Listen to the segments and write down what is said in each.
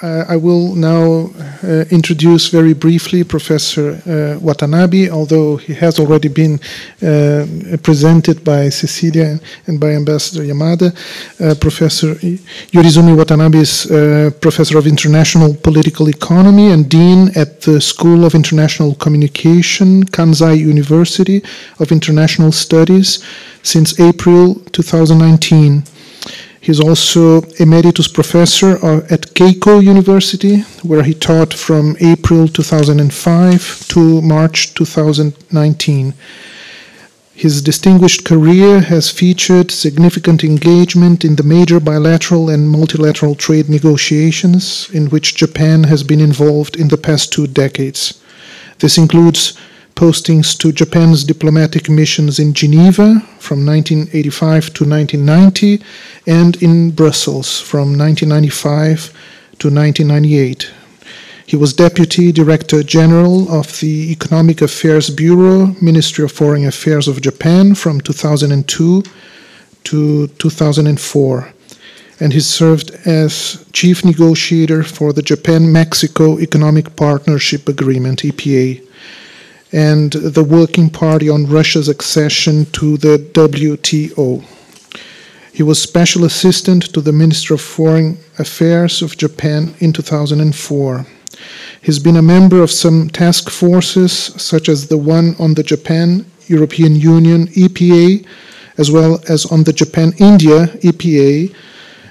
I will now uh, introduce very briefly Professor uh, Watanabe, although he has already been uh, presented by Cecilia and by Ambassador Yamada. Professor Yorizumi Watanabe is Professor of International Political Economy and Dean at the School of International Communication, Kansai University of International Studies since April 2019. He's also emeritus professor at Keio University, where he taught from April 2005 to March 2019. His distinguished career has featured significant engagement in the major bilateral and multilateral trade negotiations in which Japan has been involved in the past two decades. This includes postings to Japan's diplomatic missions in Geneva from 1985 to 1990 and in Brussels from 1995 to 1998. He was Deputy Director General of the Economic Affairs Bureau, Ministry of Foreign Affairs of Japan from 2002 to 2004 and he served as chief negotiator for the Japan Mexico Economic Partnership Agreement, EPA, and the Working Party on Russia's accession to the WTO. He was special assistant to the Minister of Foreign Affairs of Japan in 2004. He's been a member of some task forces, such as the one on the Japan European Union EPA, as well as on the Japan India EPA,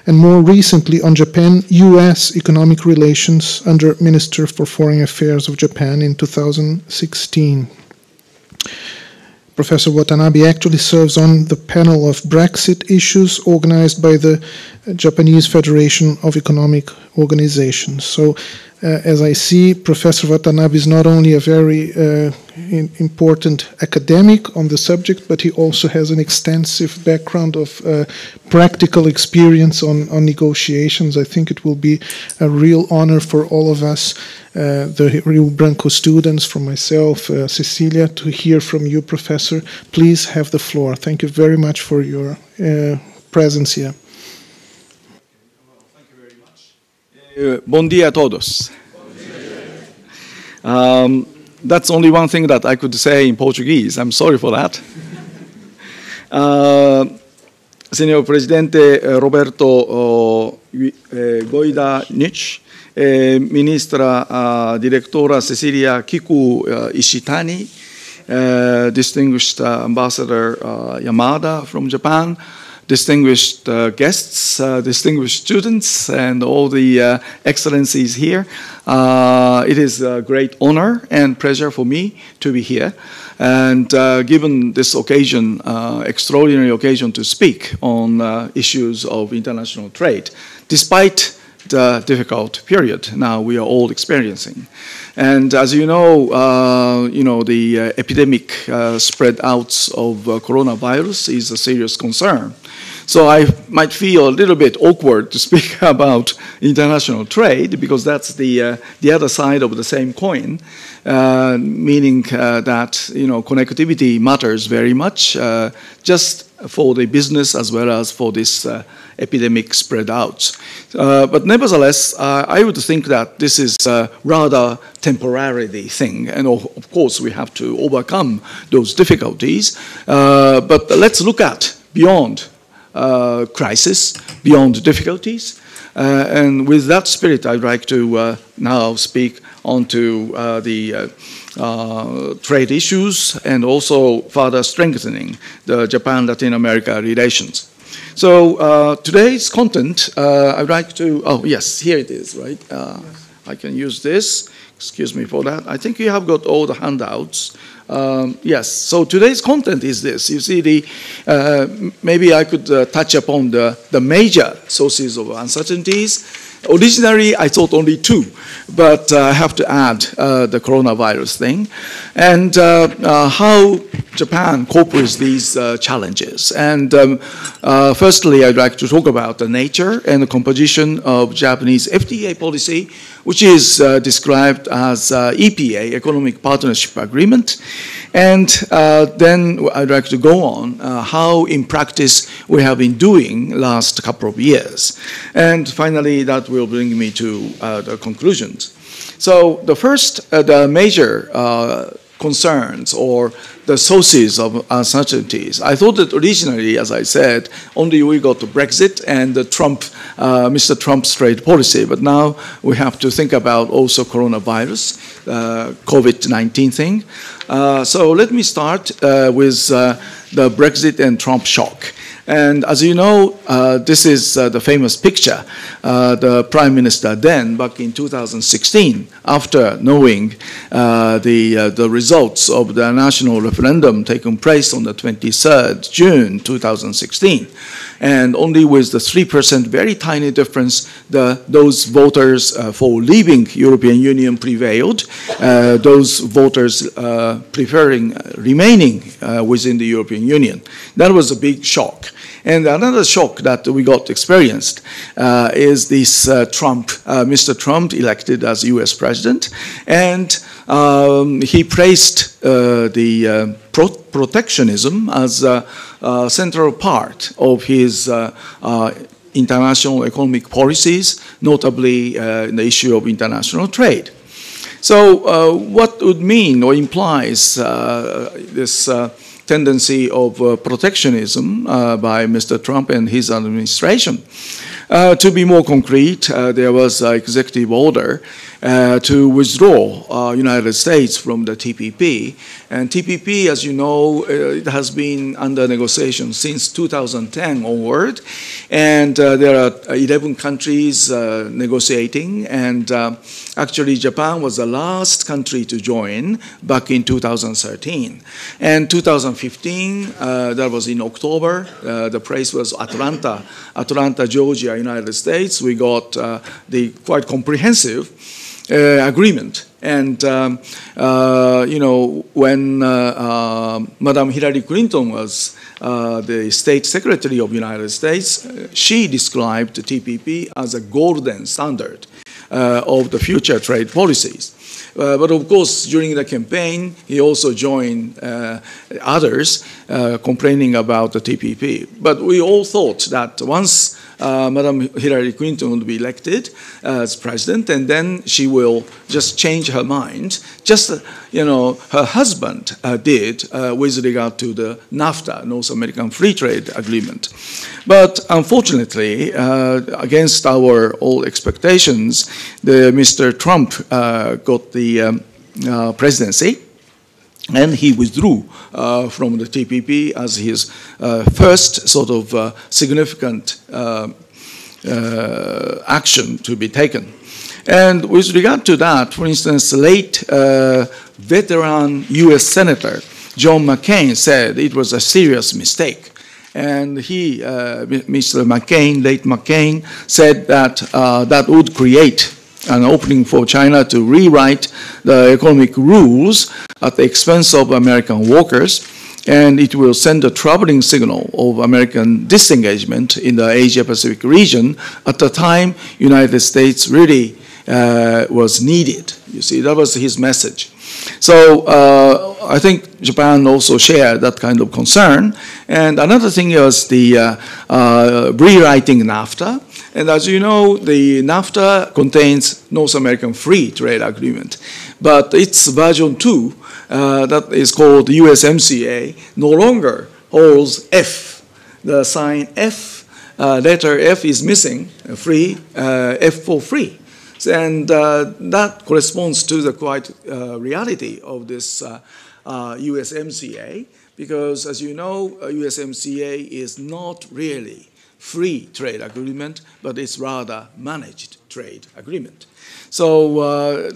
and more recently on Japan US economic relations under Minister for Foreign Affairs of Japan in 2016. Professor Watanabe actually serves on the panel of Brexit issues organized by the Japanese Federation of Economic Organizations. So uh, as I see, Professor Watanabe is not only a very uh, in, important academic on the subject, but he also has an extensive background of uh, practical experience on, on, negotiations. I think it will be a real honor for all of us, uh, the Rio Branco students, from myself, uh, Cecilia, to hear from you, Professor. Please have the floor. Thank you very much for your uh, presence here. Uh, bom dia a todos. Um, that's only one thing that I could say in Portuguese. I'm sorry for that. Uh, Senhor Presidente uh, Roberto uh, uh Goidanich, uh, Ministra uh, Directora Cecilia Kiku Ishitani, Distinguished Ambassador Yamada from Japan, distinguished uh, guests, uh, distinguished students, and all the uh, excellencies here. Uh, it is a great honor and pleasure for me to be here. And uh, given this occasion, uh, extraordinary occasion to speak on issues of international trade, despite the difficult period now we are all experiencing. And as you know, uh, you know the uh, epidemic uh, spread out of coronavirus is a serious concern. So I might feel a little bit awkward to speak about international trade because that's the, uh, the other side of the same coin, uh, meaning uh, that you know, connectivity matters very much uh, just for the business as well as for this uh, epidemic spread out. Uh, but nevertheless, I would think that this is a rather temporary thing, and of, course we have to overcome those difficulties. but let's look at beyond uh, crisis, beyond difficulties. Uh, and with that spirit, I'd like to uh, now speak on to the trade issues and also further strengthening the Japan-Latin America relations. So uh, today's content, uh, I'd like to, oh yes, here it is, right? Uh, I can use this, excuse me for that. I think you have got all the handouts. Um, yes, so today's content is this. You see, the, uh, maybe I could uh, touch upon the, the major sources of uncertainties. Originally, I thought only two, but uh, I have to add uh, the coronavirus thing and uh, uh, how Japan copes with these challenges. And um, firstly, I'd like to talk about the nature and the composition of Japanese FTA policy, which is described as EPA, Economic Partnership Agreement, And uh, then I'd like to go on uh, how in practice we have been doing last couple of years. And finally, that will bring me to uh, the conclusions. So the first, uh, the major uh, concerns or the sources of uncertainties. I thought that originally, as I said, only we got to Brexit and the Trump, uh, Mr. Trump's trade policy, but now we have to think about also coronavirus, uh, COVID-19 thing. Uh, so let me start uh, with uh, the Brexit and Trump shock. And as you know, uh, this is uh, the famous picture. Uh, the prime minister then, back in 2016, after knowing uh, the, uh, the results of the national referendum taking place on the 23rd June 2016, and only with the 3% very tiny difference, the, those voters uh, for leaving European Union prevailed. those voters preferring remaining within the European Union. That was a big shock. And another shock that we got experienced uh, is this uh, Trump, uh, Mr. Trump elected as US president, and um, he praised uh, the uh, pro protectionism as a, a, central part of his uh, international economic policies, notably the issue of international trade. So what would mean or implies this tendency of uh, protectionism uh, by Mr. Trump and his administration. Uh, to be more concrete, uh, there was an executive order uh, to withdraw uh, United States from the TPP. And TPP, as you know, uh, it has been under negotiation since 2010 onward. And uh, there are 11 countries uh, negotiating. And uh, actually, Japan was the last country to join back in 2013. And 2015, that was in October, the place was Atlanta, Atlanta, Georgia, United States. We got the quite comprehensive agreement. And um, uh, you know, when uh, Madam Hillary Clinton was the State Secretary of the United States, she described the TPP as a golden standard of the future trade policies. Uh, but of course, during the campaign, he also joined uh, others uh, complaining about the TPP. But we all thought that once uh, Madam Hillary Clinton would be elected as president, and then she will just change her mind, just uh, you know her husband uh, did uh, with regard to the NAFTA, North American Free Trade Agreement. But unfortunately, uh, against our all expectations, the Mr. Trump uh, got the um, presidency and he withdrew uh, from the TPP as his uh, first sort of uh, significant uh, uh, action to be taken. And with regard to that, for instance, late uh, veteran US Senator John McCain said it was a serious mistake. And he, Mr. McCain, late McCain, said that that would create an opening for China to rewrite the economic rules at the expense of American workers, and it will send a troubling signal of American disengagement in the Asia-Pacific region at the time United States really uh, was needed. You see, that was his message. So uh, I think Japan also shared that kind of concern. And another thing was the uh, uh rewriting NAFTA. And as you know, the NAFTA contains North American Free Trade Agreement, but its version 2, uh, that is called USMCA, no longer holds F. The sign F, uh, letter F is missing, uh, free, uh, F for free. And uh, that corresponds to the quite uh, reality of this USMCA, because as you know, USMCA is not really free trade agreement, but it's rather managed trade agreement. So uh,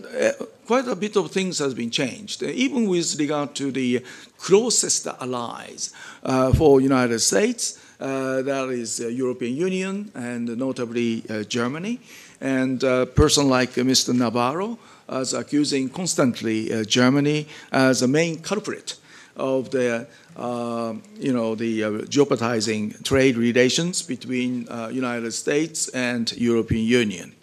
quite a bit of things has been changed, even with regard to the closest allies uh, for United States. Uh, that is the European Union and notably uh, Germany. And a person like Mr. Navarro is accusing constantly uh, Germany as a main culprit of the uh, you know, the uh, jeopardizing trade relations between uh, United States and European Union.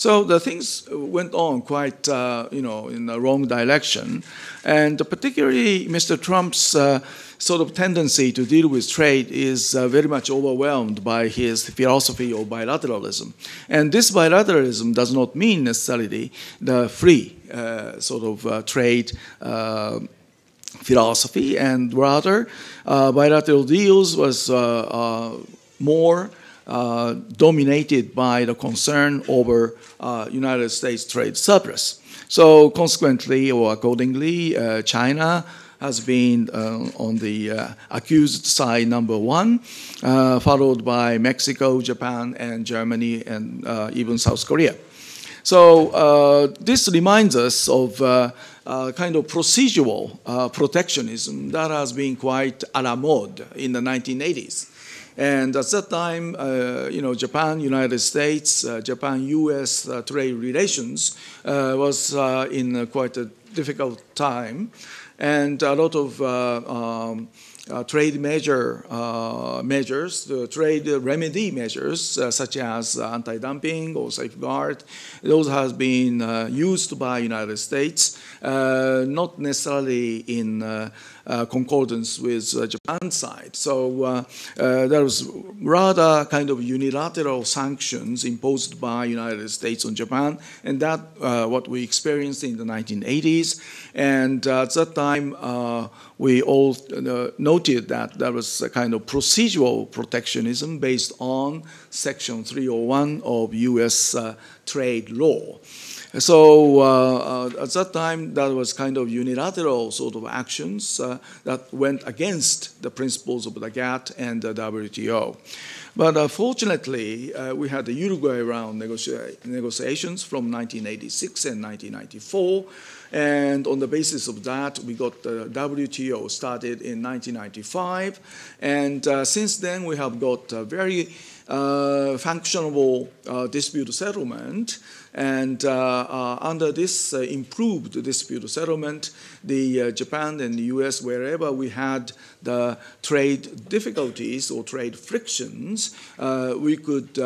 So the things went on quite, uh, you know, in the wrong direction. And particularly Mr. Trump's uh, sort of tendency to deal with trade is uh, very much overwhelmed by his philosophy of bilateralism. And this bilateralism does not mean necessarily the free uh, sort of uh, trade uh, philosophy, and rather uh, bilateral deals was uh, more dominated by the concern over United States trade surplus. So consequently, or accordingly, China has been uh, on the uh, accused side number one, uh, followed by Mexico, Japan, and Germany, and even South Korea. So this reminds us of kind of procedural protectionism that has been quite a la mode in the 1980s. And at that time, uh, you know, Japan, United States, uh, Japan-U.S. Uh, trade relations was in quite a difficult time and a lot of uh, um, uh, trade measure uh, measures, the trade remedy measures uh, such as anti-dumping or safeguard, those have been uh, used by United States, uh, not necessarily in uh, Uh, concordance with uh, Japan's side. So uh, uh, there was rather kind of unilateral sanctions imposed by United States on Japan, and that uh, what we experienced in the 1980s. And at that time, we all noted that there was a kind of procedural protectionism based on Section 301 of U.S. trade law. So uh, uh, at that time, that was kind of unilateral sort of actions uh, that went against the principles of the GATT and the WTO. But uh, fortunately, uh, we had the Uruguay round negotiations from 1986 and 1994. And on the basis of that, we got the WTO started in 1995. And uh, since then, we have got a very functional dispute settlement. And uh, uh, under this uh, improved dispute settlement, the Japan and the US, wherever we had the trade difficulties or trade frictions, we could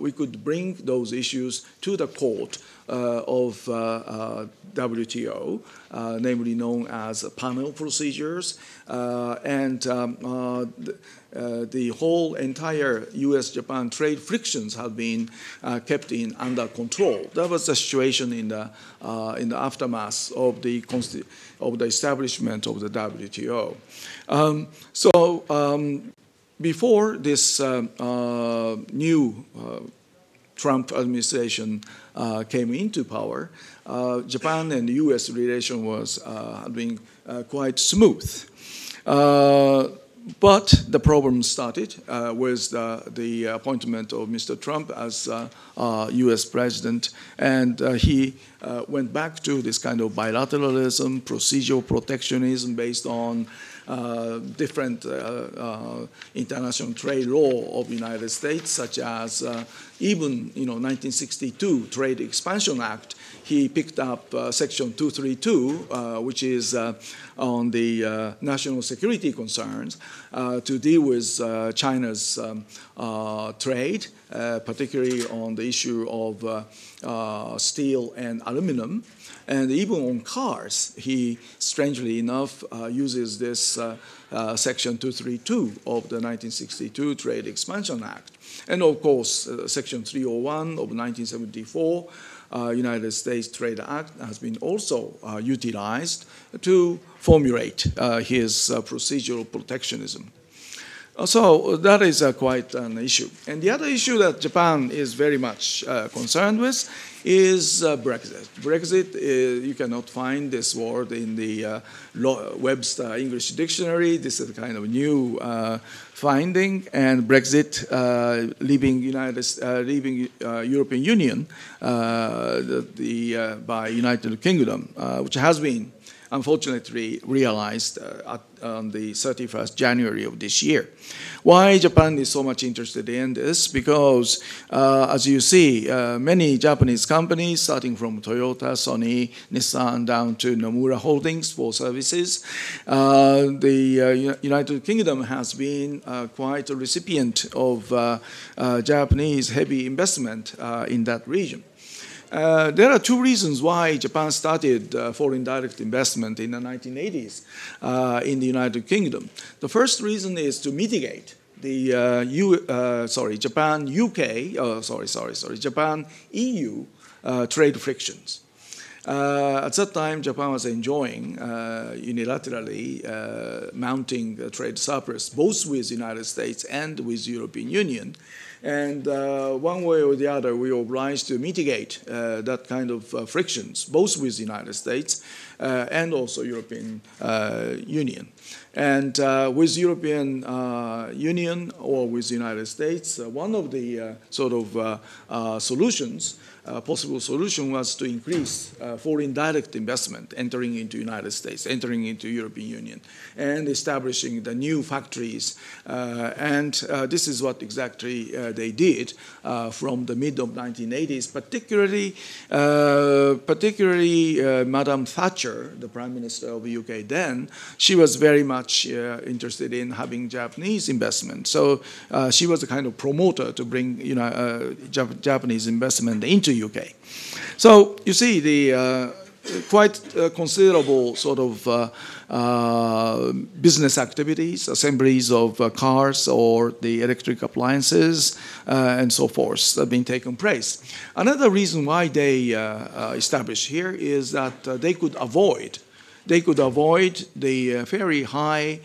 we could bring those issues to the court of uh, uh, WTO, namely known as panel procedures, and um, uh, the whole entire U.S.-Japan trade frictions have been uh, kept in under control. That was the situation in the uh, in the aftermath of the of the establishment of the WTO. Um, so um, before this uh, uh, new Trump administration came into power, Japan and the U.S. relation was being quite smooth. But the problem started uh, with the, the, appointment of Mr. Trump as uh, uh, US president, and uh, he uh, went back to this kind of bilateralism, procedural protectionism based on uh, Uh, different uh, uh, international trade law of United States, such as even you know 1962 Trade Expansion Act. He picked up Section 232, which is on the uh, national security concerns uh, to deal with uh, China's um, trade, particularly on the issue of steel and aluminum. And even on cars, he, strangely enough, uh, uses this uh, uh, Section 232 of the 1962 Trade Expansion Act. And of course, Section 301 of 1974 uh, United States Trade Act has been also uh, utilized to formulate uh, his uh, procedural protectionism. Uh, so that is uh, quite an issue. And the other issue that Japan is very much concerned with is Brexit. Brexit, you cannot find this word in the Webster English Dictionary. This is a kind of new finding and Brexit uh, leaving United uh, leaving uh, European Union uh, the, the uh, by United Kingdom, uh, which has been unfortunately realized uh, at, on the 31st January of this year. Why Japan is so much interested in this? Because, uh, as you see, uh, many Japanese companies, starting from Toyota, Sony, Nissan, down to Nomura Holdings for services, the United Kingdom has been quite a recipient of Japanese heavy investment in that region. Uh, there are two reasons why Japan started uh, foreign direct investment in the 1980s uh, in the United Kingdom. The first reason is to mitigate the uh, U, uh, sorry Japan UK oh, sorry sorry sorry Japan EU uh, trade frictions. at that time, Japan was enjoying unilaterally mounting trade surplus both with the United States and with the European Union. And uh, one way or the other, we are obliged to mitigate uh, that kind of uh, frictions, both with the United States uh, and also European uh, Union. And uh, with European Union or with the United States, one of the sort of solutions uh, possible solution was to increase uh, foreign direct investment entering into United States, entering into European Union, and establishing the new factories. Uh, and uh, this is what exactly uh, they did uh, from the mid of 1980s, particularly, particularly Madame Thatcher, the Prime Minister of the UK then, she was very much interested in having Japanese investment. So she was a kind of promoter to bring you know, Jap Japanese investment into UK. So you see the uh, quite uh, considerable sort of uh, uh business activities, assemblies of uh, cars or the electric appliances uh, and so forth have been taking place. Another reason why they established here is that they could avoid they could avoid the very high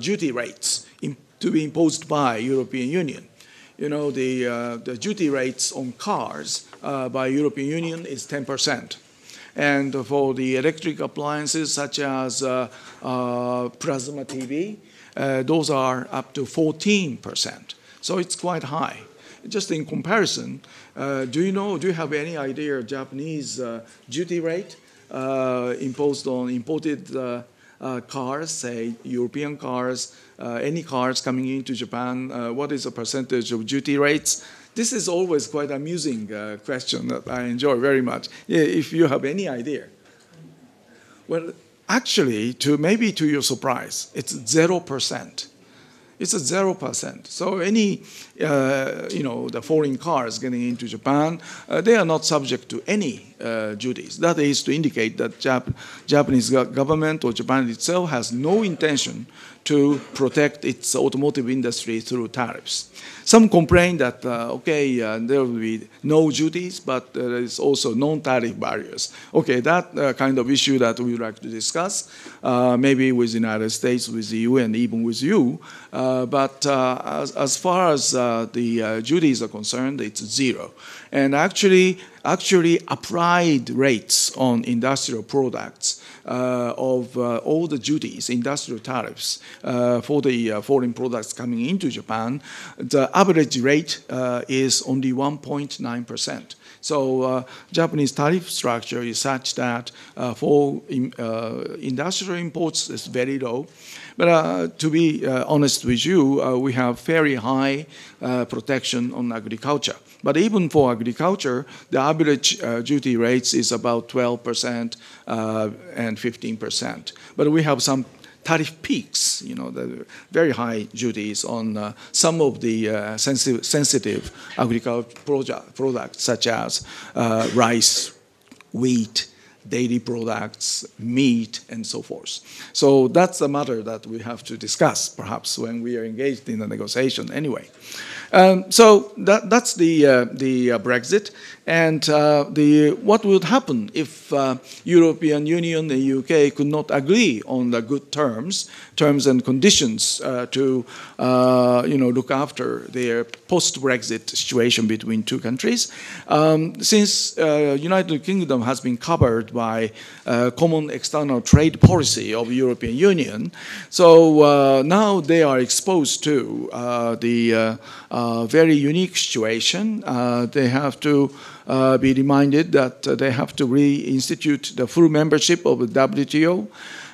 duty rates in, to be imposed by European Union you know, the, uh, the duty rates on cars uh, by European Union is 10%. And for the electric appliances such as uh, uh plasma TV, uh, those are up to 14%. So it's quite high. Just in comparison, uh, do you know, do you have any idea Japanese duty rate imposed on imported cars, say European cars, uh, any cars coming into Japan, uh, what is the percentage of duty rates? This is always quite amusing uh, question that I enjoy very much. If you have any idea. Well, actually, to maybe to your surprise, it's zero percent. It's a zero percent. So any, uh, you know, the foreign cars getting into Japan, uh, they are not subject to any uh, duties. That is to indicate that Jap Japanese government or Japan itself has no intention to protect its automotive industry through tariffs. Some complain that, uh, okay, uh, there will be no duties, but there is also non-tariff barriers. Okay, that uh, kind of issue that we would like to discuss, uh, maybe with the United States, with the EU, and even with you. Uh, but uh, as, as, far as the duties are concerned, it's zero. And actually, actually applied rates on industrial products uh, of uh, all the duties, industrial tariffs uh, for the foreign products coming into Japan, the average rate is only 1.9%. So uh, Japanese tariff structure is such that uh, for in, uh, industrial imports it's very low. But to be honest with you, we have very high protection on agriculture. But even for agriculture, the average uh, duty rates is about 12% uh, and 15%. But we have some tariff peaks, you know, the very high duties on uh, some of the uh, sensitive, sensitive agricultural products such as uh, rice, wheat, dairy products, meat, and so forth. So that's a matter that we have to discuss, perhaps, when we are engaged in the negotiation anyway. Um, so that, that's the, uh, the uh, Brexit. And uh, the, what would happen if uh, European Union and UK could not agree on the good terms, terms and conditions uh, to uh, you know, look after their post-Brexit situation between two countries? Um, since uh, United Kingdom has been covered by uh, common external trade policy of European Union, so now they are exposed to the very unique situation. they have to uh, be reminded that uh, they have to reinstitute the full membership of the WTO,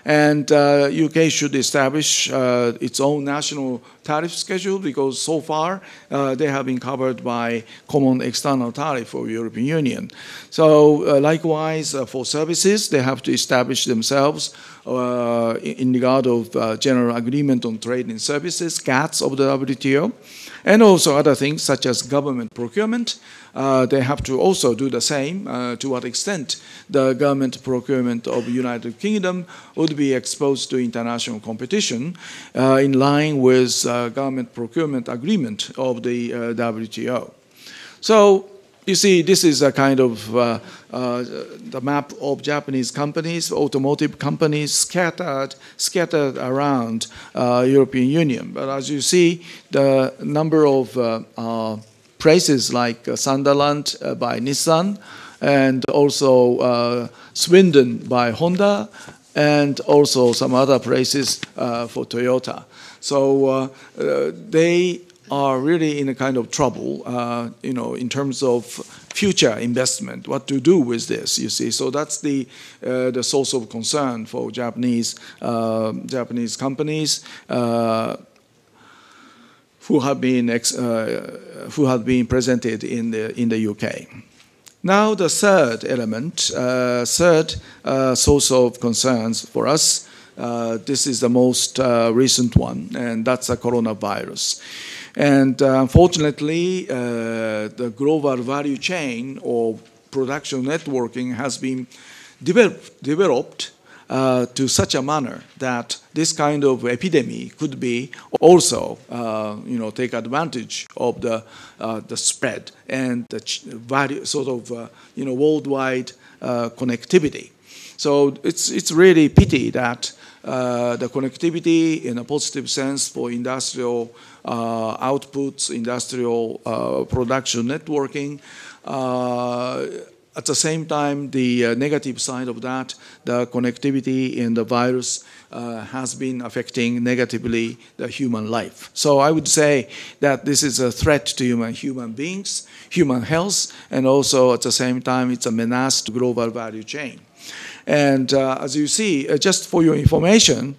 and uh, UK should establish uh, its own national tariff schedule because so far uh, they have been covered by common external tariff for European Union. So uh, likewise for services, they have to establish themselves in regard of General Agreement on Trade and Services, GATS of the WTO. And also other things such as government procurement. Uh, they have to also do the same uh, to what extent the government procurement of United Kingdom would be exposed to international competition uh, in line with uh, government procurement agreement of the uh, WTO. So you see, this is a kind of uh, uh, the map of Japanese companies, automotive companies scattered, scattered around uh, European Union. But as you see, the number of uh, uh, places like Sunderland by Nissan, and also Swindon by Honda, and also some other places for Toyota. So they are really in a kind of trouble, uh, you know, in terms of future investment, what to do with this, you see. So that's the, uh, the source of concern for Japanese, uh, Japanese companies uh, who have been, uh, who have been presented in the, in the UK. Now the third element, uh, third source of concerns for us, this is the most recent one, and that's the coronavirus. And uh, unfortunately, uh, the global value chain or production networking has been developed, developed uh, to such a manner that this kind of epidemic could be also, uh, you know, take advantage of the uh, the spread and the value, sort of, uh, you know, worldwide connectivity. So it's it's really pity that the connectivity in a positive sense for industrial uh, outputs, industrial uh, production networking. Uh, at the same time, the negative side of that, the connectivity in the virus uh, has been affecting negatively the human life. So I would say that this is a threat to human, human beings, human health, and also at the same time it's a menace to global value chain. And uh, as you see, uh, just for your information,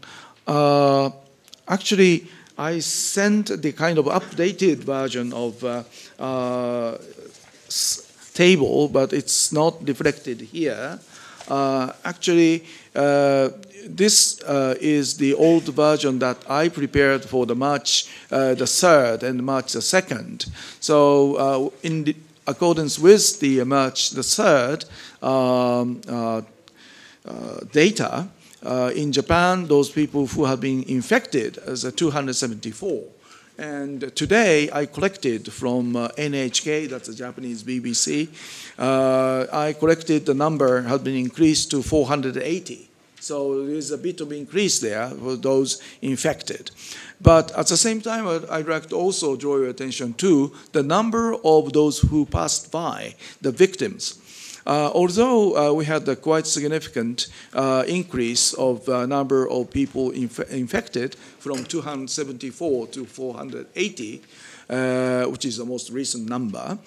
actually I sent the kind of updated version of uh, uh, table, but it's not reflected here. Uh, actually, uh, this uh, is the old version that I prepared for the March uh, the 3rd and March the 2nd. So in accordance with the March the 3rd um, data, uh, in Japan, those people who have been infected as a 274. And today, I collected from uh, NHK, that's the Japanese BBC, uh, I collected the number has been increased to 480. So there is a bit of increase there for those infected. But at the same time, I'd like to also draw your attention to the number of those who passed by, the victims. Uh, although uh, we had a quite significant uh, increase of number of people inf infected from 274 to 480, which is the most recent number,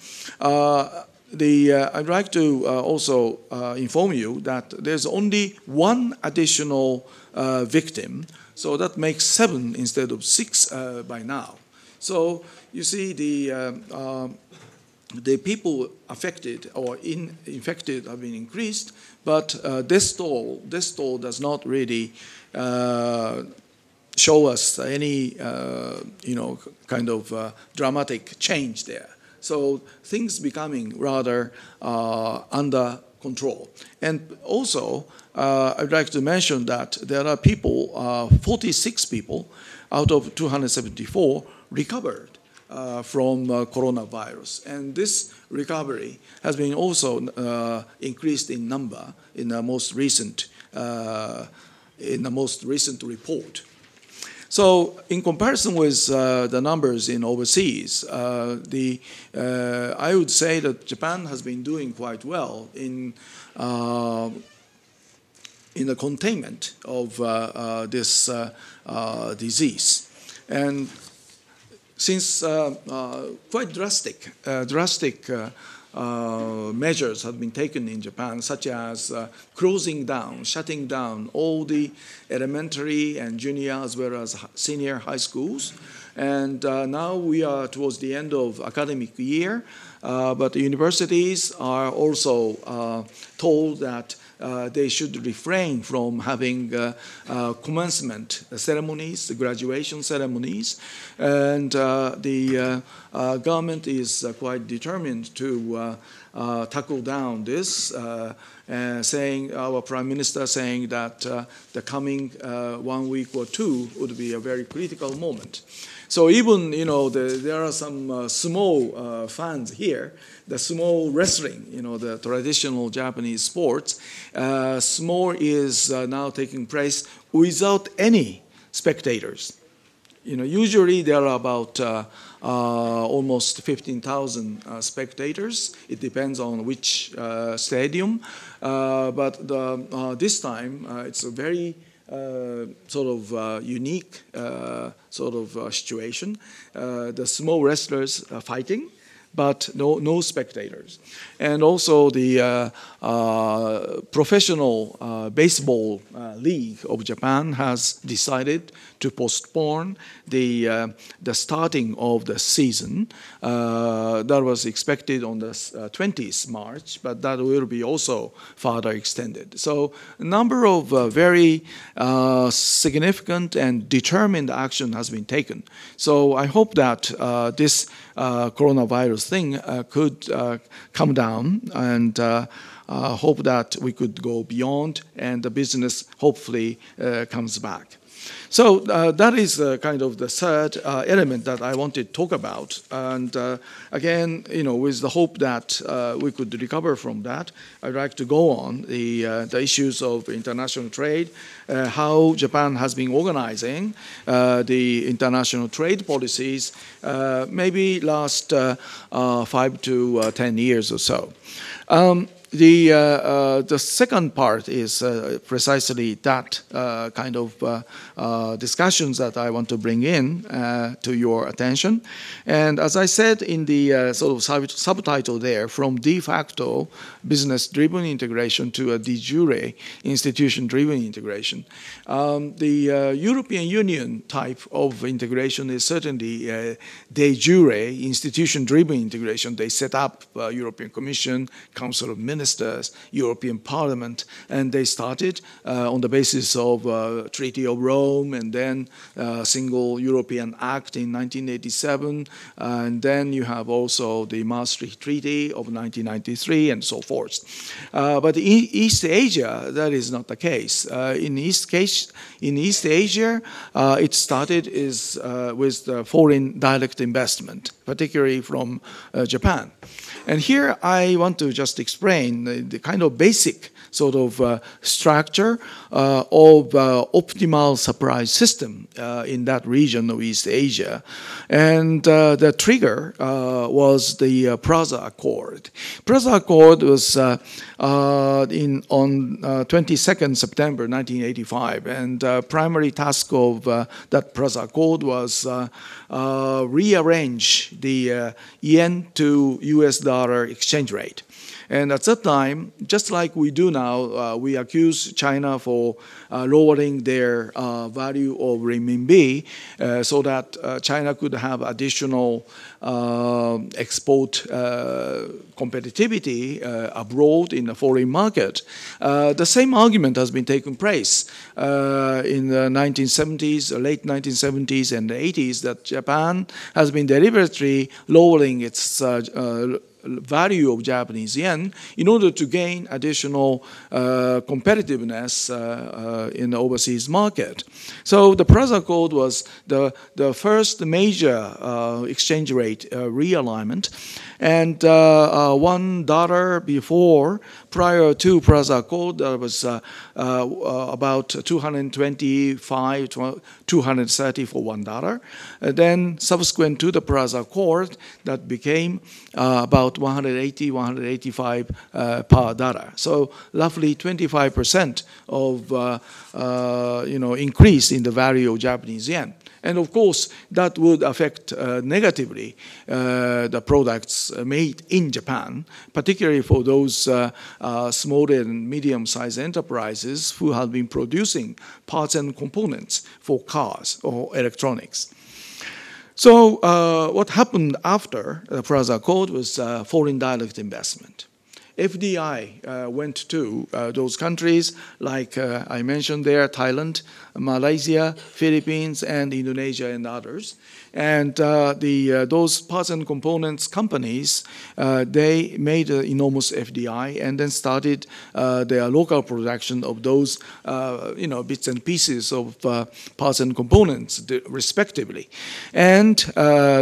the, uh, I'd like to uh, also uh, inform you that there's only one additional victim, so that makes seven instead of six by now. So you see the um, the people affected or in, infected have been increased, but uh, this toll, this toll does not really uh, show us any, uh, you know, kind of uh, dramatic change there. So things becoming rather uh, under control. And also, uh, I'd like to mention that there are people, 46 people out of 274 recovered uh, from uh, coronavirus. And this recovery has been also uh, increased in number in the most recent uh, in the most recent report. So, in comparison with uh, the numbers in overseas, the I would say that Japan has been doing quite well in in the containment of this disease. And since uh, uh, quite drastic, uh, drastic uh, measures have been taken in Japan, such as uh, closing down, shutting down all the elementary and junior as well as senior high schools. And uh, now we are towards the end of academic year, but the universities are also told that uh, they should refrain from having uh, uh, commencement ceremonies, graduation ceremonies, and the government is quite determined to tackle down this. Uh, saying our prime minister saying that uh, the coming uh, one week or two would be a very critical moment. So even you know the, there are some small fans here the sumo wrestling, you know, the traditional Japanese sports, uh, sumo is uh, now taking place without any spectators. You know, usually there are about uh, uh almost 15,000 uh, spectators. It depends on which uh, stadium, but the, this time it's a very uh, sort of uh, unique uh, sort of situation. the sumo wrestlers fighting, but no, no spectators. And also the uh, uh, professional uh, baseball uh, league of Japan has decided to postpone the, uh, the starting of the season. Uh, that was expected on the 20th March, but that will be also further extended. So a number of very significant and determined action has been taken. So I hope that this coronavirus thing could come down and uh, uh, hope that we could go beyond and the business hopefully uh, comes back. So uh, that is kind of the third uh, element that I wanted to talk about. And uh, again, you know, with the hope that we could recover from that, I'd like to go on the, the issues of international trade, how Japan has been organizing the international trade policies, maybe last five to ten years or so. Um, the, uh, uh, the second part is uh, precisely that uh, kind of uh, uh, discussions that I want to bring in to your attention. And as I said in the sort of sub subtitle there, from de facto business-driven integration to a de jure institution-driven integration, um, the European Union type of integration is certainly de jure institution-driven integration. They set up European Commission, Council of Ministers, ministers, European Parliament, and they started uh, on the basis of uh, Treaty of Rome and then uh, Single European Act in 1987, and then you have also the Maastricht Treaty of 1993 and so forth. Uh, but in East Asia, that is not the case. Uh, in East case, in East Asia, uh, it started is with foreign direct investment, particularly from Japan. And here I want to just explain the, the kind of basic sort of uh, structure uh, of uh, optimal supply system uh, in that region of East Asia. And uh, the trigger uh, was the Plaza Accord. Plaza Accord was in, on 22nd September 1985, and primary task of that Plaza Accord was rearrange the yen to US dollar exchange rate. And at that time, just like we do now, uh, we accuse China for uh, lowering their uh, value of renminbi uh, so that uh, China could have additional uh, export competitivity abroad in the foreign market. the same argument has been taking place in the 1970s, late 1970s and 80s that Japan has been deliberately lowering its value of Japanese yen in order to gain additional uh, competitiveness uh, uh, in the overseas market. So the Plaza Accord was the, the first major uh, exchange rate uh, realignment. And uh, uh, one dollar before, prior to Plaza Accord, that was uh, uh, uh about 225, 230 for one dollar. Uh, then subsequent to the Plaza Accord, that became about 180, 185 per dollar. So roughly 25% of you know increase in the value of Japanese yen. And of course, that would affect uh, negatively uh, the products made in Japan, particularly for those uh, uh small and medium-sized enterprises who have been producing parts and components for cars or electronics. So uh, what happened after the Plaza Accord was foreign direct investment. FDI uh, went to uh, those countries like uh, I mentioned there, Thailand, Malaysia, Philippines, and Indonesia, and others. And uh, the uh, those parts and components companies, uh, they made enormous FDI and then started their local production of those, you know, bits and pieces of parts and components, respectively. And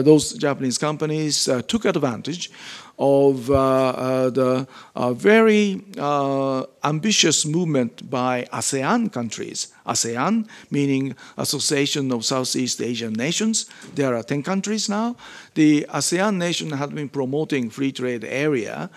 those Japanese companies took advantage of uh, uh, the uh, very ambitious movement by ASEAN countries. ASEAN, meaning Association of Southeast Asian Nations. There are 10 countries now. The ASEAN nation has been promoting free trade area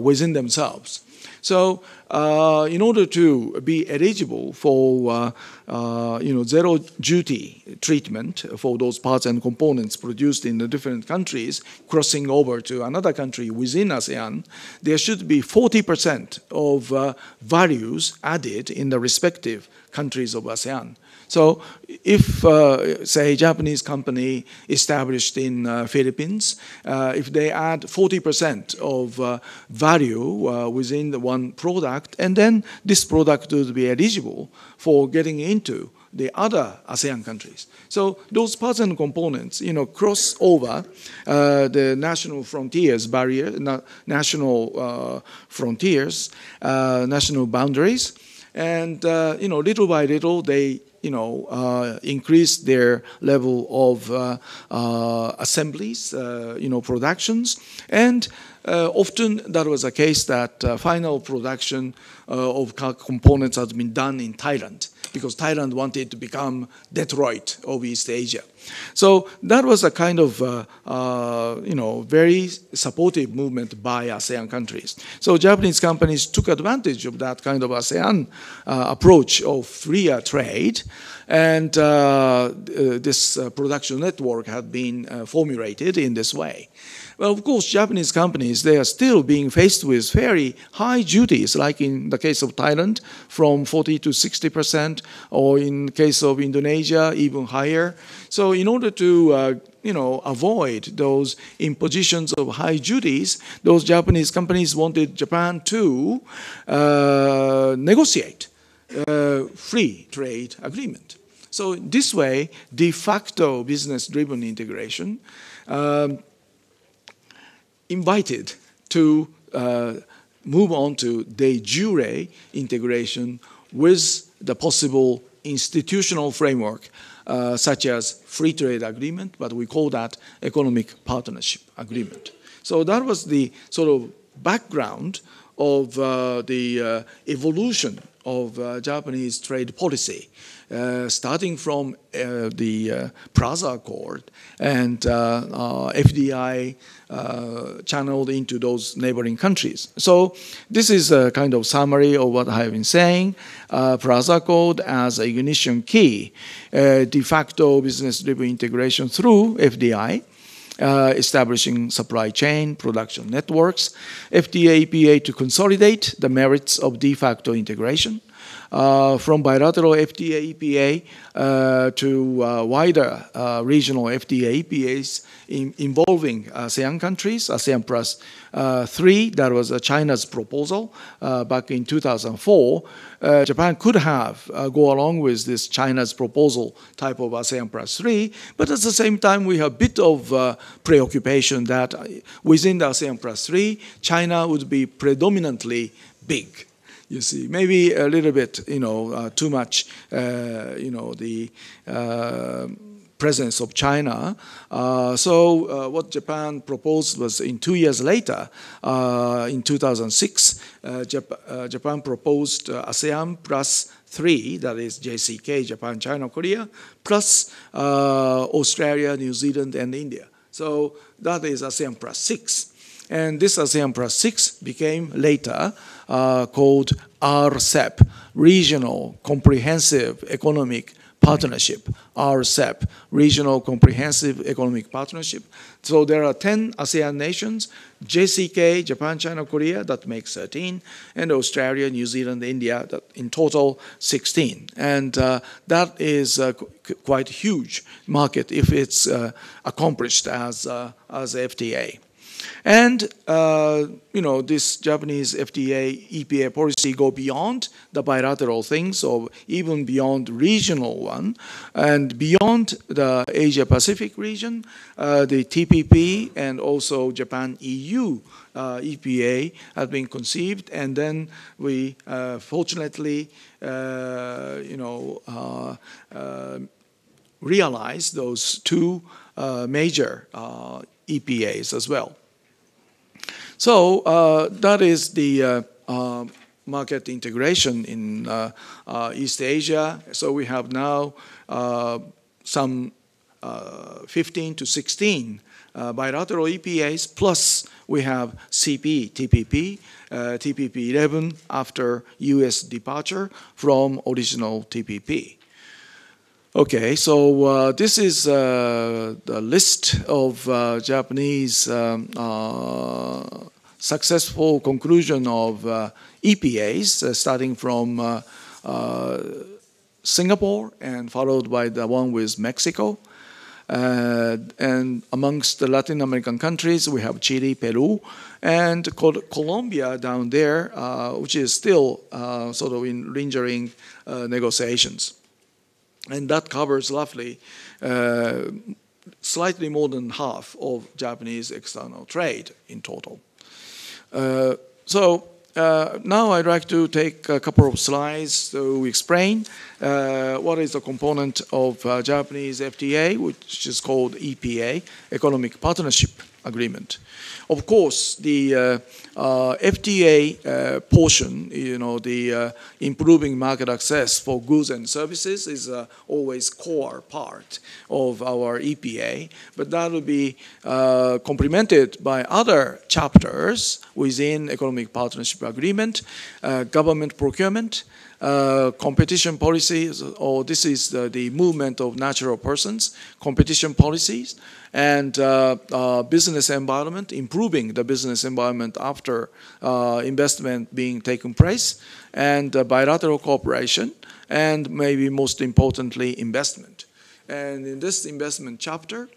within themselves. So uh, in order to be eligible for uh, uh, you know zero duty treatment for those parts and components produced in the different countries crossing over to another country within ASEAN, there should be 40% of uh, values added in the respective countries of ASEAN. So if, uh, say, a Japanese company established in uh, Philippines, uh, if they add 40% of value within the one product, and then this product would be eligible for getting into the other ASEAN countries. So those parts and components, you know, cross over uh, the national frontiers barrier, na national frontiers, national boundaries, and you know, little by little, they you know, uh, increase their level of uh, uh, assemblies, uh, you know, productions, and uh, often that was a case that uh, final production of components has been done in Thailand because Thailand wanted to become Detroit of East Asia. So that was a kind of, uh, uh, you know, very supportive movement by ASEAN countries. So Japanese companies took advantage of that kind of ASEAN uh, approach of freer trade, and uh, uh, this uh, production network had been formulated in this way. Well, of course, Japanese companies, they are still being faced with very high duties, like in the case of Thailand, from 40 to 60 percent, or in the case of Indonesia, even higher. So in order to uh, you know, avoid those impositions of high duties, those Japanese companies wanted Japan to uh, negotiate a free trade agreement. So this way, de facto business-driven integration um, invited to uh, move on to de jure integration with the possible institutional framework, uh, such as free trade agreement, but we call that economic partnership agreement. So that was the sort of background of uh, the uh, evolution of uh, Japanese trade policy. Uh, starting from uh, the uh, Plaza Accord and FDI channeled into those neighboring countries. So this is a kind of summary of what I have been saying. Plaza Accord as a ignition key, de facto business-driven integration through FDI. Uh, establishing supply chain production networks, FTA EPA to consolidate the merits of de facto integration, Uh, from bilateral FTA EPA uh, to uh, wider uh, regional FTA EPAs in, involving ASEAN countries, ASEAN plus uh, three, that was uh, China's proposal back in 2004. Japan could have go along with this China's proposal type of ASEAN plus three, but at the same time we have a bit of preoccupation that within the ASEAN plus three, China would be predominantly big you see. Maybe a little bit, you know, uh, too much, uh, you know, the uh, presence of China. Uh, so uh, what Japan proposed was in two years later, uh, in 2006, Jap Japan proposed ASEAN plus three, that is JCK, Japan, China, Korea, plus Australia, New Zealand, and India. So that is ASEAN plus six. And this ASEAN plus six became later uh, called RCEP, Regional Comprehensive Economic Partnership, RCEP, Regional Comprehensive Economic Partnership. So there are 10 ASEAN nations, JCK, Japan, China, Korea, that makes 13, and Australia, New Zealand, India, that in total 16. And uh, that is uh, quite huge market if it's uh, accomplished as, uh, as FTA. And, uh, you know, this Japanese FTA, EPA policy go beyond the bilateral things, or even beyond regional one, and beyond the Asia-Pacific region, uh, the TPP and also Japan-EU uh, EPA has been conceived, and then we uh, fortunately, uh, you know, uh, uh, realized those two major EPAs as well. So uh, that is the uh, uh, market integration in East Asia. So we have now some 15 to 16 uh, bilateral EPAs, plus we have CP, TPP, uh, TPP 11 after US departure from original TPP. Okay, so uh, this is uh, the list of uh, Japanese um, uh, successful conclusion of uh, EPAs, uh, starting from Singapore and followed by the one with Mexico. and amongst the Latin American countries, we have Chile, Peru, and Colombia down there, which is still sort of in lingering negotiations and that covers roughly uh, slightly more than half of Japanese external trade in total. Uh, so uh, now I'd like to take a couple of slides to explain uh, what is the component of uh, Japanese FTA, which is called EPA, Economic Partnership Agreement. Of course, the uh, uh, FTA uh, portion, you know, the improving market access for goods and services is always core part of our EPA, but that will be complemented by other chapters within Economic Partnership Agreement, government procurement, uh, competition policies, or this is the, the, movement of natural persons, competition policies, and uh, uh, business environment, improving the business environment after uh, investment being taken place, and bilateral cooperation, and maybe most importantly, investment. And in this investment chapter,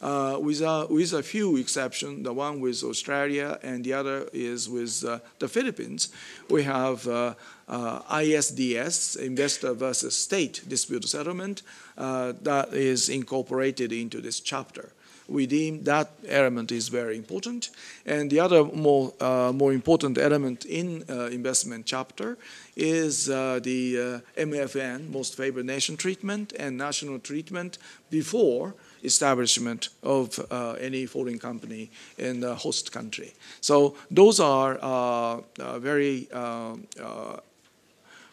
uh, with, a, with a few exceptions, the one with Australia and the other is with uh, the Philippines, we have uh, uh ISDS, Investor versus State Dispute Settlement, uh, that is incorporated into this chapter. We deem that element is very important. And the other more, uh, more important element in investment chapter is the MFN, Most Favored Nation treatment, and national treatment before establishment of uh, any foreign company in the host country. So those are uh, uh very uh, uh,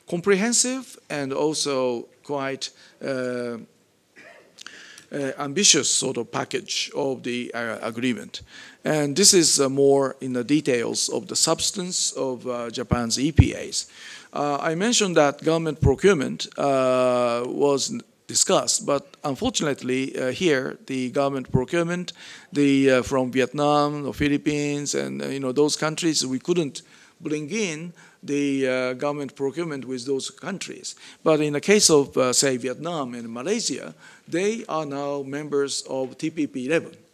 comprehensive and also quite ambitious sort of package of the agreement. And this is more in the details of the substance of Japan's EPAs. I mentioned that government procurement was discussed. But unfortunately, uh, here the government procurement, the uh, from Vietnam, the Philippines, and uh, you know those countries, we couldn't bring in the uh, government procurement with those countries. But in the case of, uh, say, Vietnam and Malaysia, they are now members of TPP 11.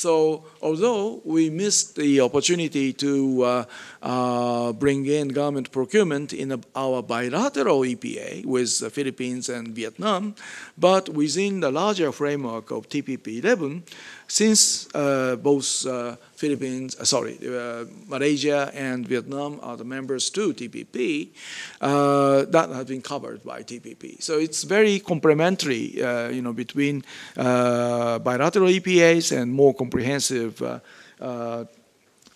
So although we missed the opportunity to uh, uh, bring in government procurement in a, our bilateral EPA with the Philippines and Vietnam, but within the larger framework of TPP 11, since uh, both uh, Philippines, uh, sorry, uh, Malaysia and Vietnam are the members to TPP, uh, that has been covered by TPP. So it's very complementary, uh, you know, between bilateral EPAs and more comprehensive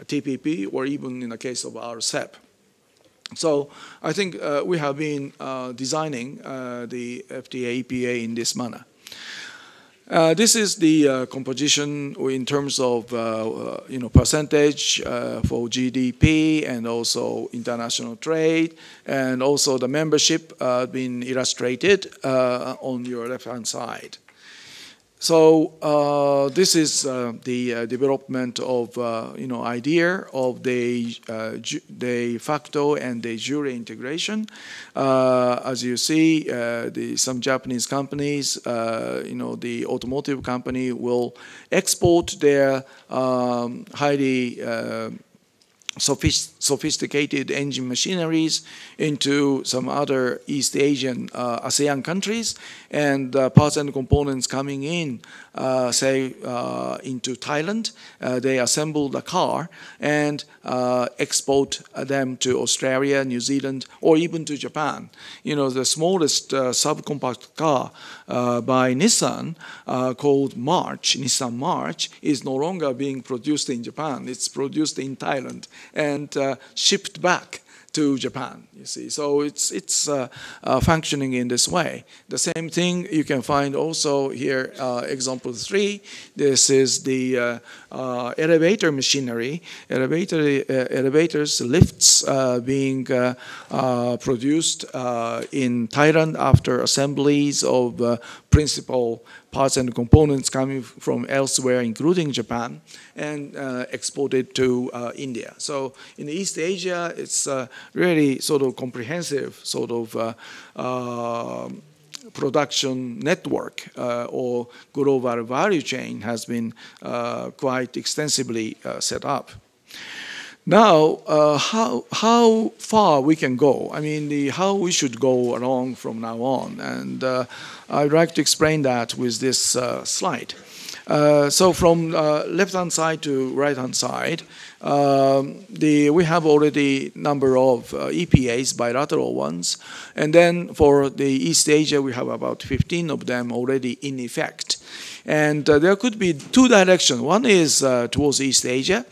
TPP, or even in the case of our. So I think we have been designing the FTA EPA in this manner. Uh, this is the uh, composition in terms of uh, uh you know percentage uh, for GDP and also international trade and also the membership uh, being illustrated on your left hand side. So uh, this is uh, the uh, development of uh, you know idea of the uh, de facto and de jure integration. Uh, as you see, the some Japanese companies, you know, the automotive company will export their um, highly sophisticated engine machineries into some other East Asian uh, ASEAN countries, and uh, parts and components coming in, uh, say, uh, into Thailand. Uh, they assemble the car and uh, export them to Australia, New Zealand, or even to Japan. You know, the smallest subcompact car by Nissan called March, Nissan March, is no longer being produced in Japan. It's produced in Thailand and uh, shipped back to Japan. You see, so it's it's uh, uh, functioning in this way. The same thing you can find also here. Uh, example three. This is the uh, uh, elevator machinery. Elevator uh, elevators, lifts being produced in Thailand after assemblies of principal parts and components coming from elsewhere, including Japan, and uh, exported to uh, India. So in East Asia, it's uh, really sort of comprehensive sort of uh, uh, production network uh, or global value chain has been quite extensively set up. Now, uh, how, how far we can go, I mean, the, how we should go along from now on. And uh, I'd like to explain that with this uh, slide. Uh, so from uh, left-hand side to right-hand side, um, the, we have already number of uh, EPAs, bilateral ones. And then for the East Asia, we have about 15 of them already in effect. And there could be two directions. One is towards East Asia,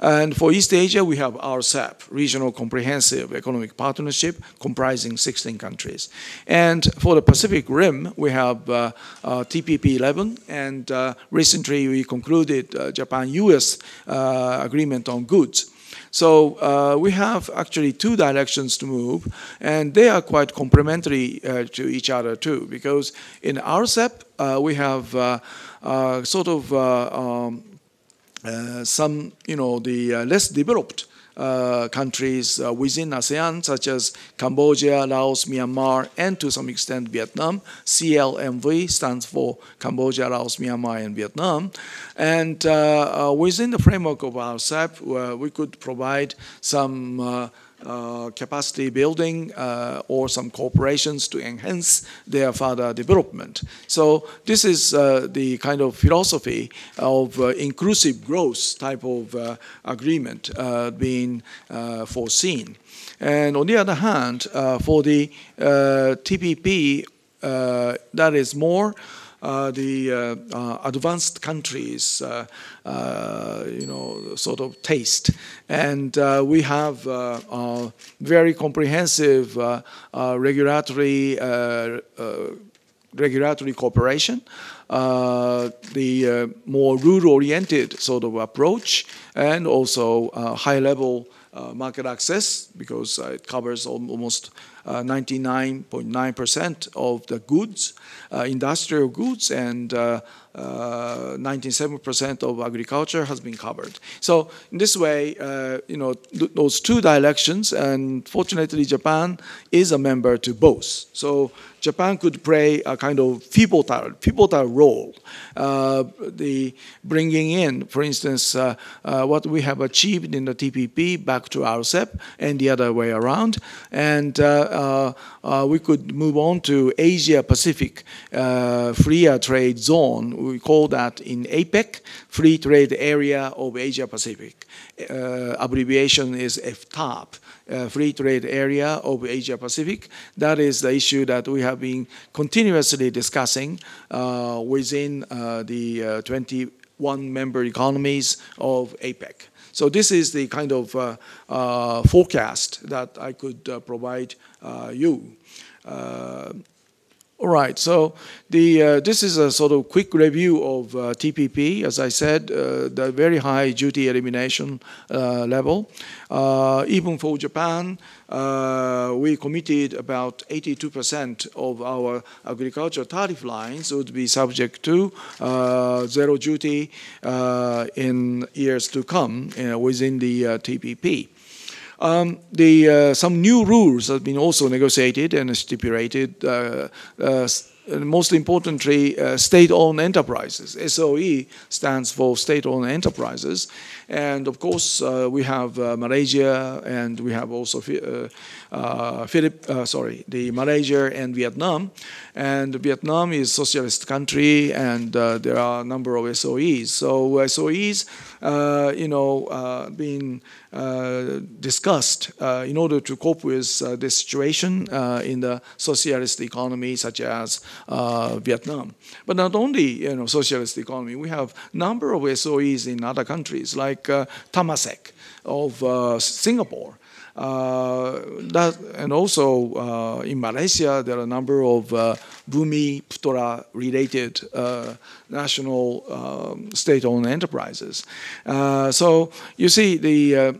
and for East Asia, we have RCEP, Regional Comprehensive Economic Partnership, comprising 16 countries. And for the Pacific Rim, we have uh, uh, TPP 11, and uh, recently we concluded uh, Japan-US uh, agreement on goods. So uh, we have actually two directions to move, and they are quite complementary uh, to each other too, because in RCEP, uh, we have sort of um, uh, some, you know, the uh, less developed uh, countries uh, within ASEAN, such as Cambodia, Laos, Myanmar, and to some extent Vietnam. CLMV stands for Cambodia, Laos, Myanmar, and Vietnam. And uh, within the framework of RCEP, we could provide some uh, capacity building uh, or some corporations to enhance their further development. So this is uh, the kind of philosophy of uh, inclusive growth type of uh, agreement being foreseen. And on the other hand, for the TPP, that is more Uh, the uh, uh, advanced countries, uh, uh, you know, sort of taste. And we have very comprehensive regulatory regulatory cooperation, uh, the uh, more rule-oriented sort of approach, and also uh, high-level market access because it covers almost 99.9% of the goods, industrial goods, and 97% of agriculture has been covered. So in this way, uh, you know, th those two directions, and fortunately Japan is a member to both. So Japan could play a kind of pivotal, pivotal role, uh, the bringing in, for instance, uh, uh, what we have achieved in the TPP back to RCEP and the other way around, and uh, uh, uh, we could move on to Asia Pacific free trade zone. We call that in APEC, Free Trade Area of Asia Pacific. abbreviation is FTAAP uh, free trade area of Asia Pacific. That is the issue that we have been continuously discussing uh, within uh, the uh, 21 member economies of APEC. So this is the kind of uh, uh, forecast that I could provide you. All right, so the, uh, this is a sort of quick review of uh, TPP. As I said, uh, the very high duty elimination uh, level. Uh, even for Japan, uh, we committed about 82% of our agricultural tariff lines would be subject to zero duty in years to come within the TPP. Um, the, uh, some new rules have been also negotiated and stipulated. Uh, uh, most importantly, uh, state-owned enterprises. SOE stands for state-owned enterprises. And of course, uh, we have uh, Malaysia and we have also Philip, sorry, the Malaysia and Vietnam. And Vietnam is socialist country and there are a number of SOEs. So SOEs, you know, being uh, discussed uh, in order to cope with uh, this situation in the socialist economy such as Vietnam. But not only you know socialist economy, we have number of SOEs in other countries like Temasek of Singapore. Uh, that, and also uh, in Malaysia, there are a number of uh, Bumiputra related national um, state owned enterprises. so you see, the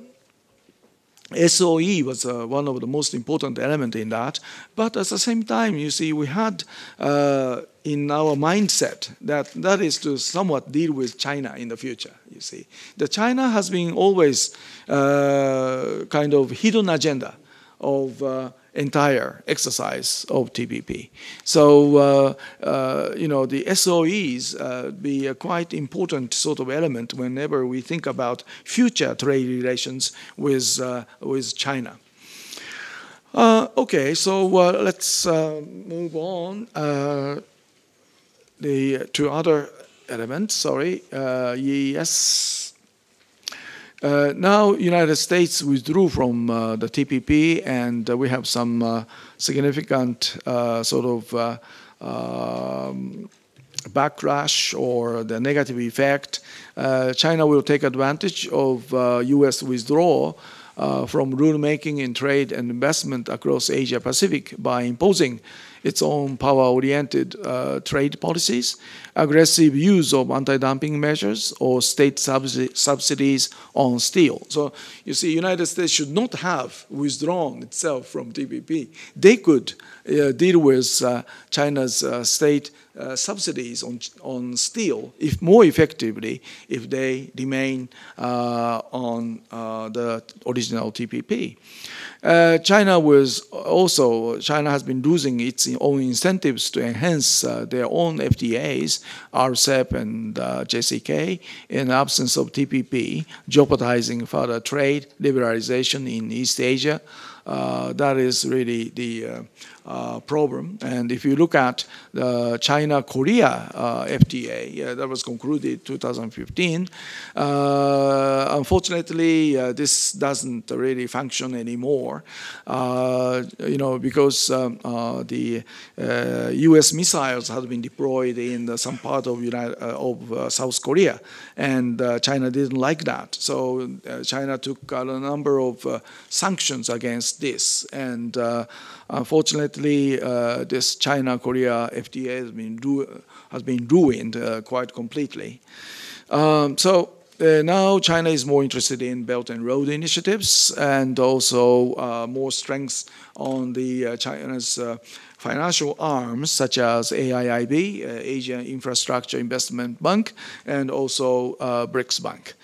SOE was uh, one of the most important element in that. But at the same time, you see, we had uh, in our mindset that that is to somewhat deal with China in the future. You see, the China has been always uh, kind of hidden agenda of uh, entire exercise of TPP. So, uh, uh, you know, the SOEs uh, be a quite important sort of element whenever we think about future trade relations with, uh, with China. Uh, okay, so uh, let's move on the, to other elements, sorry. yes. Uh, now, United States withdrew from uh, the TPP, and uh, we have some uh, significant uh, sort of uh, um, backlash or the negative effect. China will take advantage of U.S. withdrawal from rulemaking in trade and investment across Asia Pacific by imposing its own power-oriented uh, trade policies, aggressive use of anti-dumping measures, or state subsidies on steel. So you see, United States should not have withdrawn itself from TPP. They could uh, deal with uh, China's uh, state uh, subsidies on, on steel if more effectively if they remain uh, on the original TPP. Uh, China was also, China has been losing its own incentives to enhance uh, their own FTAs, RCEP and uh, JCK, in absence of TPP, jeopardizing further trade liberalization in East Asia. Uh, that is really the uh, uh, problem. And if you look at the China-Korea FTA that was concluded 2015, uh, unfortunately, this doesn't really function anymore. you know, because um, the U.S. missiles have been deployed in some part of, United, of South Korea, and China didn't like that. So China took a number of sanctions against this, and Unfortunately, uh, this China-Korea FTA has been, has been ruined uh, quite completely. Um, so uh, now China is more interested in Belt and Road initiatives and also uh, more strength on the uh, China's uh, financial arms such as AIIB, Asian Infrastructure Investment Bank, and also BRICS Bank.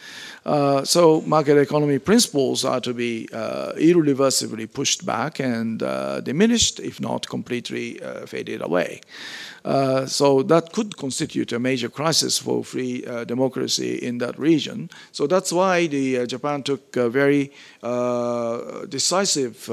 Uh, so market economy principles are to be uh, irreversibly pushed back and uh, diminished, if not completely uh, faded away. Uh, so that could constitute a major crisis for free democracy in that region. So that's why the Japan took a very decisive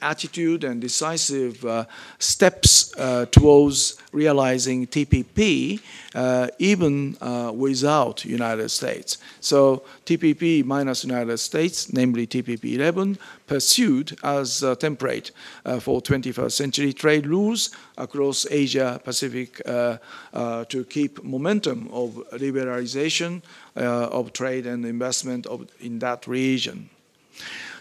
attitude and decisive steps uh, towards realizing TPP, uh, even uh, without United States. So TPP minus United States, namely TPP 11, pursued as a template uh, for 21st century trade rules across Asia Pacific uh, to keep momentum of liberalization of trade and investment of, in that region.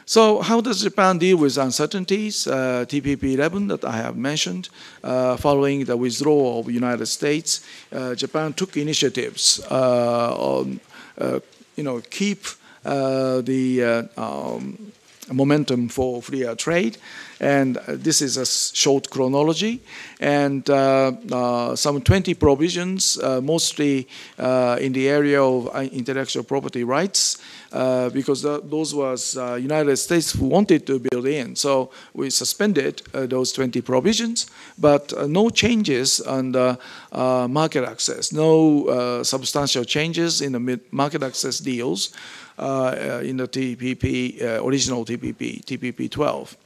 So how does Japan deal with uncertainties? Uh, TPP 11 that I have mentioned, uh, following the withdrawal of United States, uh, Japan took initiatives uh, on, uh, you know, keep uh, the um, momentum for freer trade. And this is a short chronology. And uh, uh, some 20 provisions, uh, mostly in the area of intellectual property rights, Uh, because the, those was uh, United States who wanted to build in. So we suspended uh, those 20 provisions, but no changes on the market access, no substantial changes in the market access deals. Uh, in the TPP, uh, original TPP, TPP 12.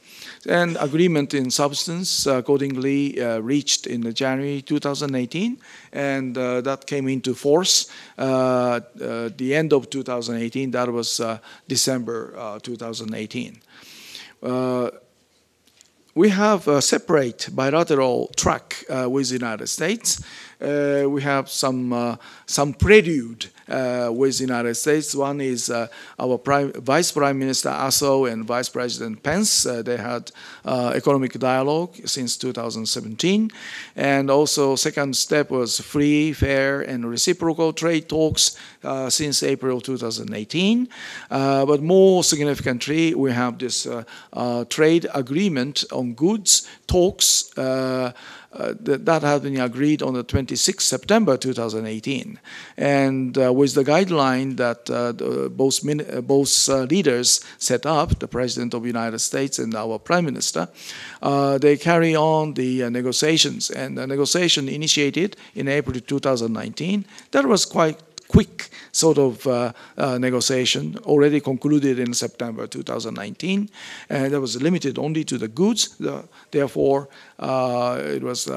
And agreement in substance accordingly uh, reached in January 2018, and that came into force the end of 2018. That was December 2018 we have a separate bilateral track uh, with the United States. Uh, we have some uh, some prelude uh, with the United States. One is uh, our Prime, Vice Prime Minister Aso and Vice President Pence. Uh, they had economic dialogue since 2017, and also second step was free, fair, and reciprocal trade talks since April 2018. but more significantly, we have this trade agreement on goods talks. Uh, that, that has been agreed on the 26th September 2018. And uh, with the guideline that uh, the, both, both leaders set up, the President of the United States and our Prime Minister, they carry on the negotiations. And the negotiation initiated in April 2019. That was quite quick sort of uh, uh, negotiation already concluded in September 2019. And that was limited only to the goods. The, therefore, uh, it was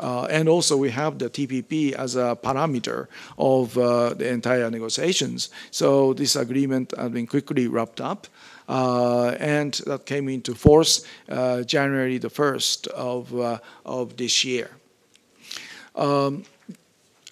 uh, and also we have the TPP as a parameter of uh, the entire negotiations. So this agreement has been quickly wrapped up. Uh, and that came into force January the 1st of, of this year. Um,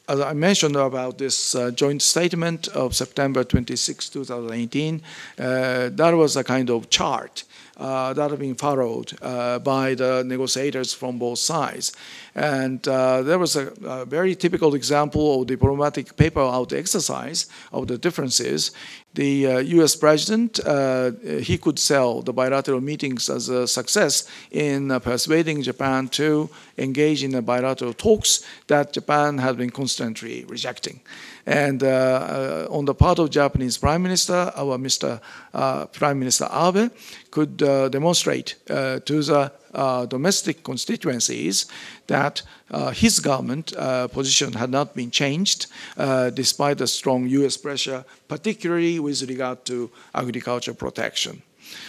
as I mentioned about this uh, joint statement of September 26, 2018, uh, that was a kind of chart uh, that had been followed uh, by the negotiators from both sides. And uh, there was a, a, very typical example of diplomatic paper out exercise of the differences the U.S. president, uh, he could sell the bilateral meetings as a success in persuading Japan to engage in the bilateral talks that Japan has been constantly rejecting. And uh, uh, on the part of Japanese Prime Minister, our Mr. Uh, prime Minister Abe could demonstrate to the uh, domestic constituencies that uh, his government uh, position had not been changed uh, despite the strong US pressure, particularly with regard to agriculture protection.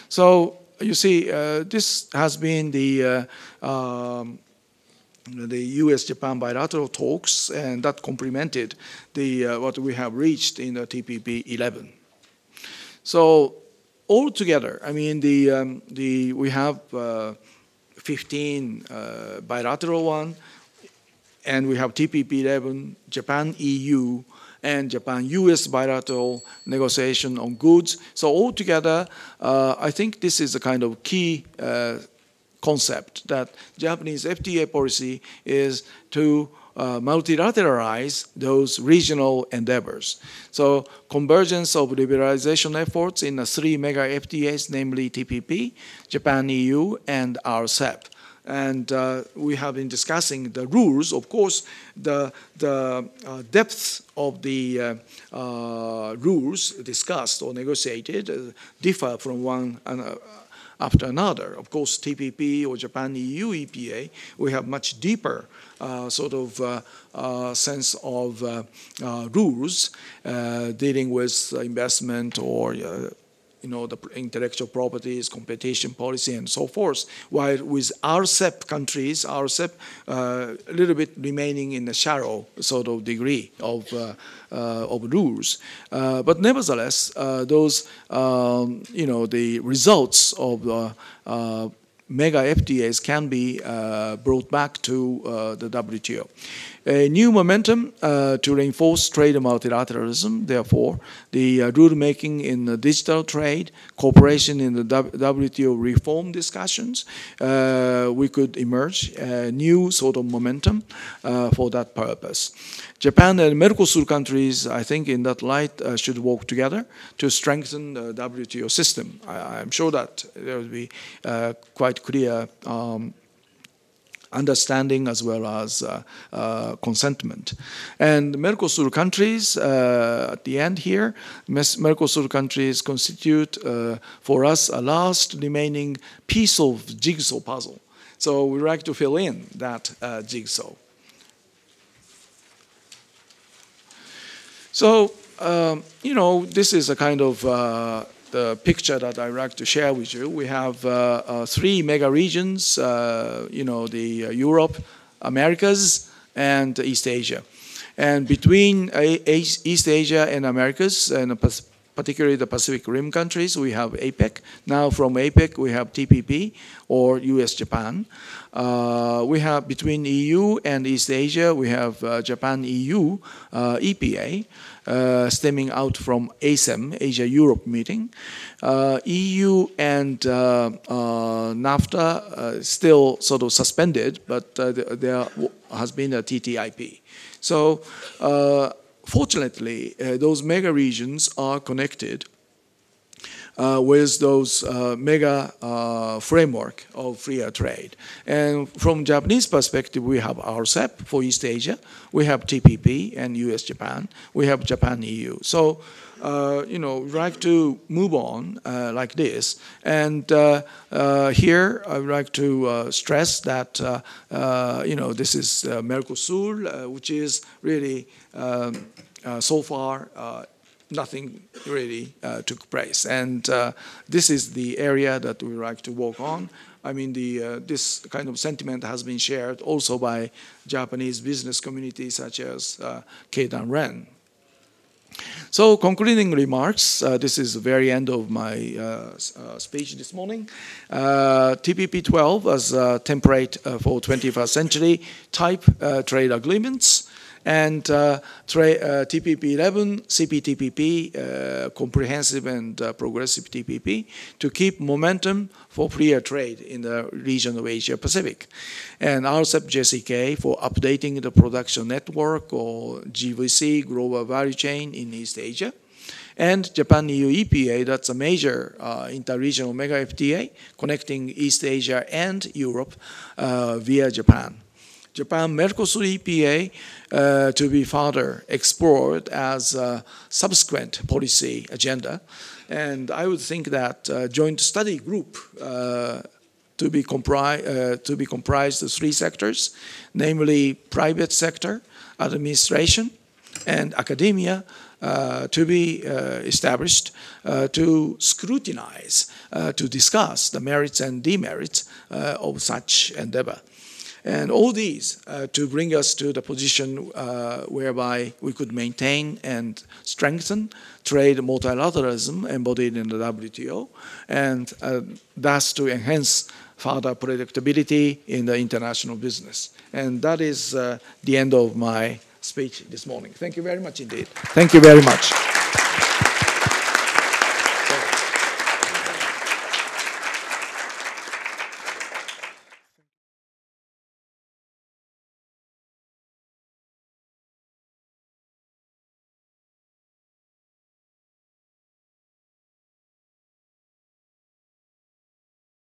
So you see, uh, this has been the um, the U.S.-Japan bilateral talks, and that complemented the uh, what we have reached in the TPP 11. So altogether, I mean, the um, the we have uh, 15 uh, bilateral one, and we have TPP 11, Japan EU, and Japan US bilateral negotiation on goods. So altogether, uh, I think this is a kind of key uh, concept that Japanese FTA policy is to uh, multilateralize those regional endeavors. So convergence of liberalization efforts in the three mega FTAs, namely TPP, Japan EU, and RCEP and uh, we have been discussing the rules. Of course, the, the uh, depth of the uh, uh rules discussed or negotiated uh, differ from one after another. Of course, TPP or Japan EU EPA, we have much deeper uh, sort of uh, uh, sense of rules dealing with investment or you know, the intellectual properties, competition policy, and so forth. While with RCEP countries, RCEP uh, a little bit remaining in the shallow sort of degree of, uh, uh, of rules. Uh, but nevertheless, those, um, you know, the results of mega FTAs can be uh, brought back to uh, the WTO. A new momentum uh, to reinforce trade multilateralism. Therefore, the uh, rule making in the digital trade, cooperation in the WTO reform discussions, uh, we could emerge a new sort of momentum uh, for that purpose. Japan and Mercosur countries, I think, in that light, uh, should work together to strengthen the WTO system. I, am sure that there will be uh, quite clear. Um, understanding as well as uh, uh, consentment. And Mercosur countries, uh, at the end here, Mercosur countries constitute for us a last remaining piece of jigsaw puzzle. So we like to fill in that jigsaw. So, um, you know, this is a kind of uh, the picture that I like to share with you. We have uh, uh, three mega regions, uh, you know, the Europe, Americas, and East Asia. And between East Asia and Americas, and particularly the Pacific Rim countries, we have APEC. Now from APEC, we have TPP or US-Japan. Uh, we have between EU and East Asia, we have uh, Japan-EU uh, EPA. Uh, stemming out from ASEM, Asia-Europe meeting. Uh, EU and uh, NAFTA still sort of suspended, but there has been a TTIP. So fortunately, those mega regions are connected uh, with those uh, mega uh, framework of free trade. And from Japanese perspective, we have RCEP for East Asia, we have TPP and US-Japan, we have Japan-EU. So, uh, you know, we like to move on uh, like this. And uh, here, I would like to stress that, you know, this is Mercosur, which is really um, so far nothing really uh, took place. And uh, this is the area that we like to work on. I mean, the, uh, this kind of sentiment has been shared also by Japanese business communities such as uh, Keidanren. So concluding remarks, uh, this is the very end of my uh, uh, speech this morning. Uh, TPP-12 as a template uh, for 21st century type uh, trade agreements and uh, TPP-11, CPTPP, uh, comprehensive and uh, progressive TPP, to keep momentum for freer trade in the region of Asia Pacific. And RCEP JCK for updating the production network or GVC, global value chain in East Asia and Japan EU EPA, that's a major uh, interregional mega FTA connecting East Asia and Europe uh, via Japan. Japan Mercosur EPA uh, to be further explored as a subsequent policy agenda. And I would think that uh, joint study group uh, to be, uh, to be comprised of three sectors, namely private sector, administration, and academia uh, to be uh, established uh, to scrutinize, uh, to discuss the merits and demerits of such endeavor. And all these uh, to bring us to the position uh, whereby we could maintain and strengthen trade multilateralism embodied in the WTO, and uh, thus to enhance further predictability in the international business. And that is uh, the end of my speech this morning. Thank you very much indeed. Thank you very much.